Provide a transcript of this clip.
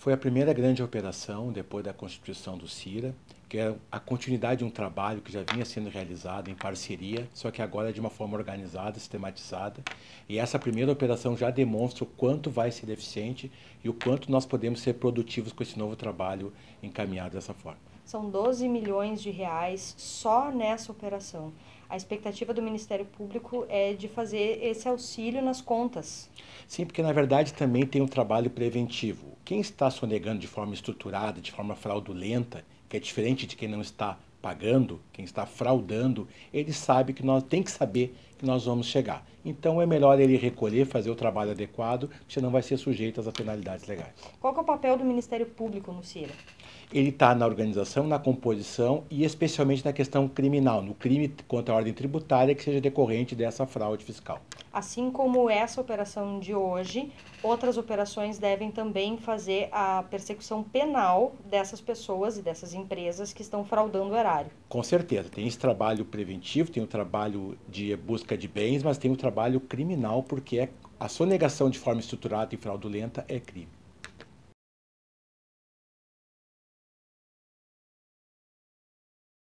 Foi a primeira grande operação depois da constituição do CIRA, que é a continuidade de um trabalho que já vinha sendo realizado em parceria, só que agora de uma forma organizada, sistematizada. E essa primeira operação já demonstra o quanto vai ser eficiente e o quanto nós podemos ser produtivos com esse novo trabalho encaminhado dessa forma. São 12 milhões de reais só nessa operação. A expectativa do Ministério Público é de fazer esse auxílio nas contas. Sim, porque na verdade também tem um trabalho preventivo. Quem está sonegando de forma estruturada, de forma fraudulenta, que é diferente de quem não está pagando, quem está fraudando, ele sabe que nós tem que saber que nós vamos chegar. Então é melhor ele recolher, fazer o trabalho adequado, senão vai ser sujeito às penalidades legais. Qual é o papel do Ministério Público no CIRA? Ele está na organização, na composição e especialmente na questão criminal, no crime contra a ordem tributária que seja decorrente dessa fraude fiscal. Assim como essa operação de hoje, outras operações devem também fazer a persecução penal dessas pessoas e dessas empresas que estão fraudando o erário. Com certeza, tem esse trabalho preventivo, tem o trabalho de busca de bens, mas tem o trabalho criminal, porque é, a sonegação de forma estruturada e fraudulenta é crime.